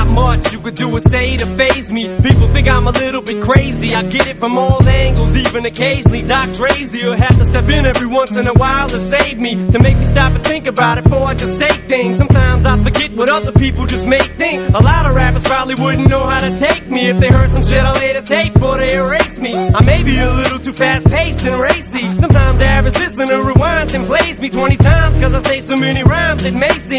Not much you could do or say to faze me. People think I'm a little bit crazy. I get it from all angles, even occasionally. Doc Drazy will have to step in every once in a while to save me. To make me stop and think about it before I just say things. Sometimes I forget what other people just make think. A lot of rappers probably wouldn't know how to take me if they heard some shit I laid a tape before they erase me. I may be a little too fast paced and racy. Sometimes the average listener rewinds and plays me 20 times cause I say so many rhymes it may seem